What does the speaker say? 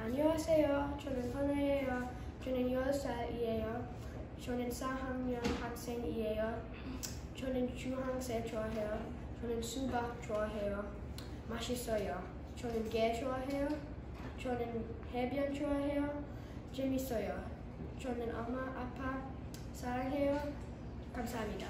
안녕하세요. 저는 선우예요. 저는 10살이에요. 저는 4학년 학생이에요. 저는 주황색 좋아해요. 저는 수박 좋아해요. 맛있어요. 저는 게 좋아해요. 저는 해변 좋아해요. 재밌어요. 저는 엄마, 아빠 사랑해요. 감사합니다.